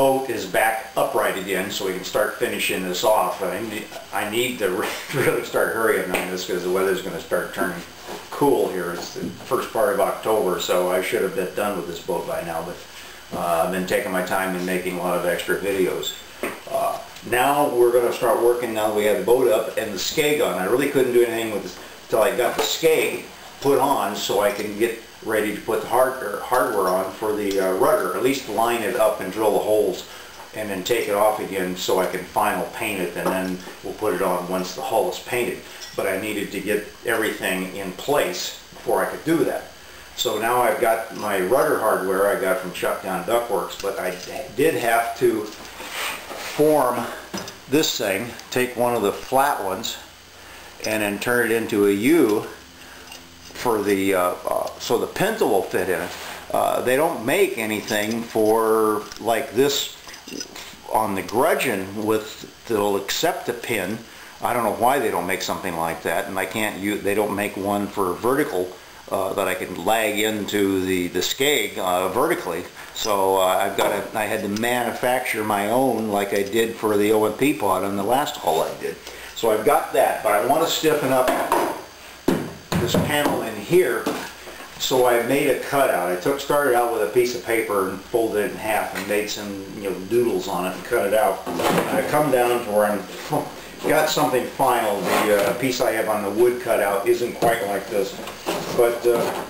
boat is back upright again so we can start finishing this off. I need, I need to really start hurrying on this because the weather's going to start turning cool here. It's the first part of October, so I should have been done with this boat by now, but uh, I've been taking my time and making a lot of extra videos. Uh, now we're going to start working now that we have the boat up and the skeg on. I really couldn't do anything with this until I got the skeg put on so I can get ready to put the hard, hardware on for the uh, rudder, at least line it up and drill the holes and then take it off again so I can final paint it and then we'll put it on once the hull is painted. But I needed to get everything in place before I could do that. So now I've got my rudder hardware I got from Chuckdown Duckworks, but I did have to form this thing, take one of the flat ones and then turn it into a U for the, uh, uh, so the pintle will fit in it. Uh, they don't make anything for like this on the gudgeon with, they'll accept a pin. I don't know why they don't make something like that and I can't use, they don't make one for vertical uh, that I can lag into the, the skeg uh, vertically. So uh, I've got to, I had to manufacture my own like I did for the OMP pod on the last hull I did. So I've got that, but I want to stiffen up this panel in here. So I made a cutout. I took started out with a piece of paper and folded it in half and made some you know doodles on it and cut it out. I come down to where I'm got something final. The uh, piece I have on the wood cutout isn't quite like this, but uh,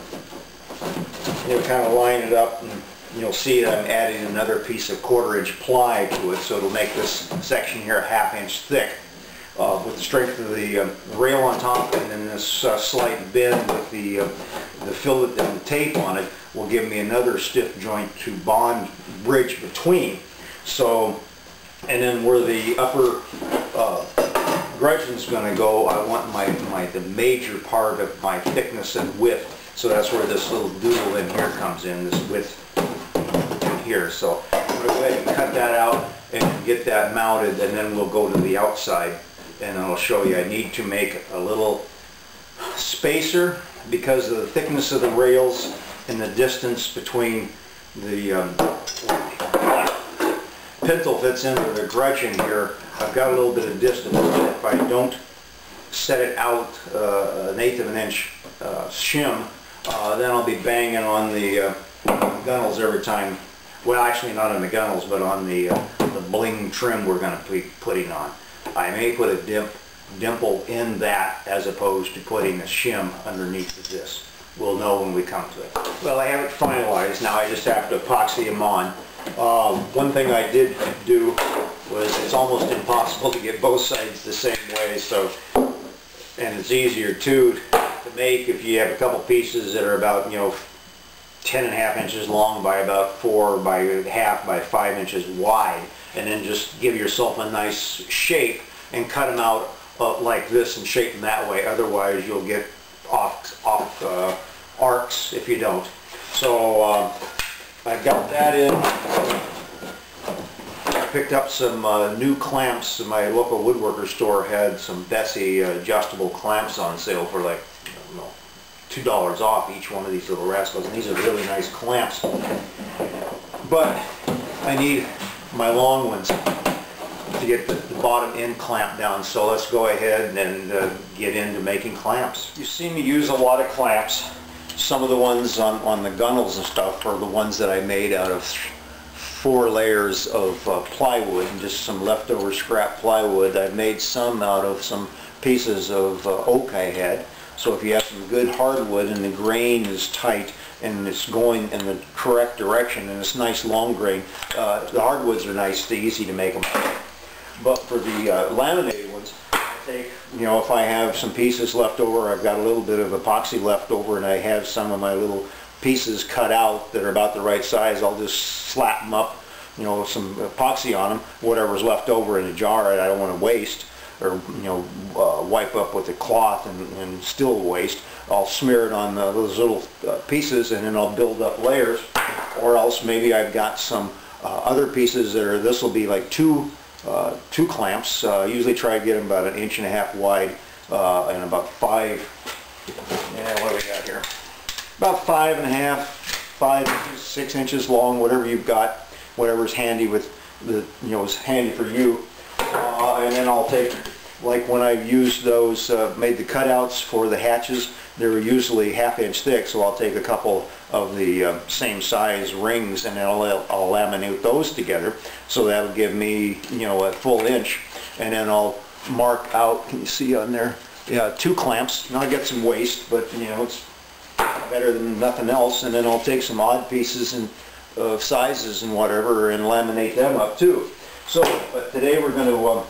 you know kind of line it up and you'll see that I'm adding another piece of quarter inch ply to it so it'll make this section here a half inch thick uh, with the strength of the uh, rail on top and then this uh, slight bend with the, uh, the fillet and the tape on it will give me another stiff joint to bond bridge between. So, and then where the upper uh, is going to go, I want my, my the major part of my thickness and width. So that's where this little doodle in here comes in, this width in here. So I'm going to go ahead and cut that out and get that mounted and then we'll go to the outside and I'll show you I need to make a little spacer because of the thickness of the rails and the distance between the um, pintle fits into the gudgeon here. I've got a little bit of distance if I don't set it out uh, an eighth of an inch uh, shim uh, then I'll be banging on the uh, gunnels every time. Well actually not on the gunnels but on the, uh, the bling trim we're going to be putting on I may put a dimp, dimple in that as opposed to putting a shim underneath this. We'll know when we come to it. Well, I have it finalized. Now I just have to epoxy them on. Um, one thing I did do was it's almost impossible to get both sides the same way, so, and it's easier too to make if you have a couple pieces that are about, you know, 10 and a half inches long by about four by half by five inches wide and then just give yourself a nice shape and cut them out uh, like this and shape them that way. Otherwise you'll get off, off uh, arcs if you don't. So uh, I got that in. I picked up some uh, new clamps my local woodworker store had some Bessey adjustable clamps on sale for like I don't know two dollars off each one of these little rascals and these are really nice clamps. But I need my long ones to get the, bottom end clamp down. So let's go ahead and uh, get into making clamps. You see me use a lot of clamps. Some of the ones on, on the gunnels and stuff are the ones that I made out of four layers of uh, plywood and just some leftover scrap plywood. I've made some out of some pieces of uh, oak I had. So if you have some good hardwood and the grain is tight and it's going in the correct direction and it's nice long grain, uh, the hardwoods are nice, they're easy to make them. But for the uh, laminated ones, I take, you know, if I have some pieces left over, I've got a little bit of epoxy left over and I have some of my little pieces cut out that are about the right size, I'll just slap them up, you know, some epoxy on them, whatever's left over in a jar I don't want to waste or you know uh, wipe up with a cloth and, and, still waste. I'll smear it on those little uh, pieces and then I'll build up layers or else maybe I've got some uh, other pieces that are this will be like two uh, two clamps uh, usually try to get them about an inch and a half wide and about five yeah what do we got here about five and a half five six inches long whatever you've got whatever's handy with that, you know, is handy for you. Uh, and then I'll take, like when I've used those, uh, made the cutouts for the hatches, they're usually half inch thick, so I'll take a couple of the uh, same size rings and then I'll, I'll laminate those together. So that'll give me, you know, a full inch. And then I'll mark out, can you see on there? Yeah, two clamps. Now I get some waste, but you know, it's better than nothing else. And then I'll take some odd pieces and of sizes and whatever and laminate them up too. So, but today we're going to um,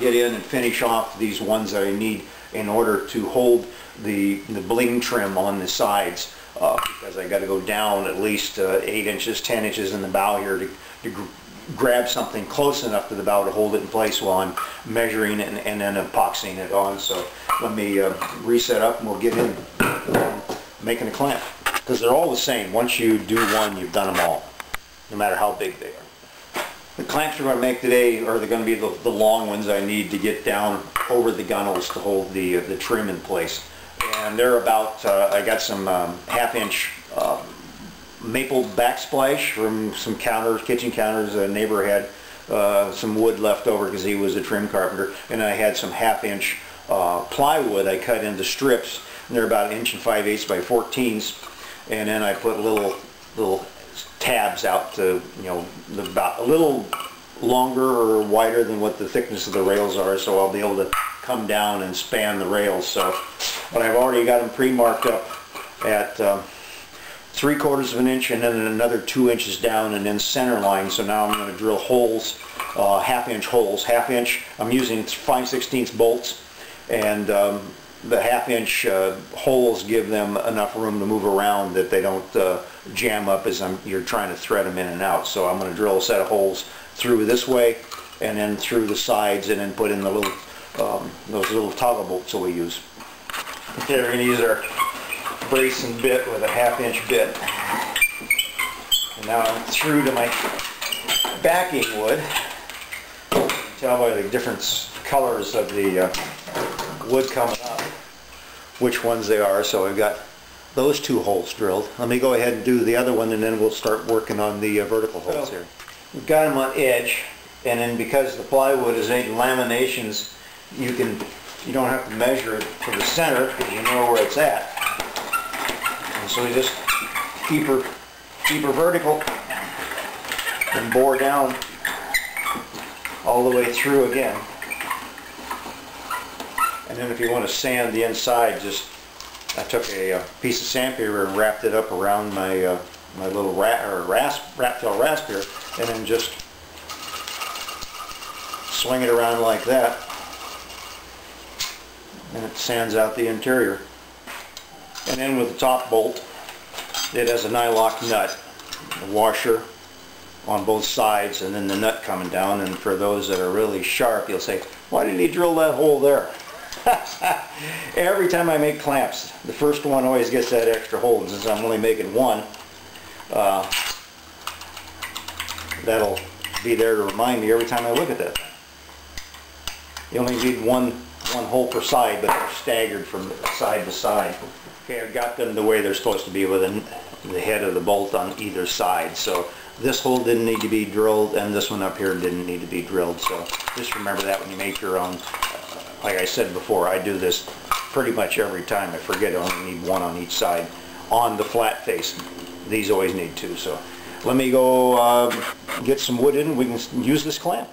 get in and finish off these ones that I need in order to hold the, the bling trim on the sides uh, because I got to go down at least uh, 8 inches, 10 inches in the bow here to, to gr grab something close enough to the bow to hold it in place while I'm measuring it and, and then epoxying it on. So let me uh, reset up and we'll get in making a clamp because they're all the same. Once you do one, you've done them all, no matter how big they are. The clamps we're going to make today are going to be the, the long ones I need to get down over the gunnels to hold the, the trim in place. And they're about, uh, I got some um, half inch uh, maple backsplash from some counters, kitchen counters a neighbor had uh, some wood left over because he was a trim carpenter. And I had some half inch uh, plywood I cut into strips. And they're about an inch and five eighths by 14s and then I put little little tabs out to you know about a little longer or wider than what the thickness of the rails are so I'll be able to come down and span the rails. So but I've already got them pre-marked up at um, three quarters of an inch and then another two inches down and then center line. So now I'm going to drill holes uh, half inch holes. Half inch I'm using 5 16 bolts and um, the half inch uh, holes give them enough room to move around that they don't uh, jam up as I'm, you're trying to thread them in and out. So I'm going to drill a set of holes through this way and then through the sides and then put in the little um, those little toggle bolts that we use. Here we're going to use our brace and bit with a half inch bit. And now I'm through to my backing wood. You can tell by the different colors of the uh, wood coming up which ones they are. So I've got those two holes drilled. Let me go ahead and do the other one and then we'll start working on the uh, vertical holes here. We've got them on edge and then because the plywood is made in laminations, you can you don't have to measure it to the center because you know where it's at. And so we just keep her, keep her vertical and bore down all the way through again. And then if you want to sand the inside, just I took a, a piece of sandpaper and wrapped it up around my uh, my little rat or rasp rat tail rasp here, and then just swing it around like that, and it sands out the interior. And then with the top bolt, it has a nylock nut, a washer on both sides, and then the nut coming down. And for those that are really sharp, you'll say, why did he drill that hole there? Every time I make clamps, the first one always gets that extra hole. Since I'm only making one, uh, that'll be there to remind me every time I look at that. You only need one, one hole per side, but they're staggered from side to side. Okay, I've got them the way they're supposed to be with the head of the bolt on either side. So this hole didn't need to be drilled and this one up here didn't need to be drilled. So just remember that when you make your own like I said before, I do this pretty much every time. I forget I only need one on each side. On the flat face, these always need two. So let me go uh, get some wood in. We can use this clamp.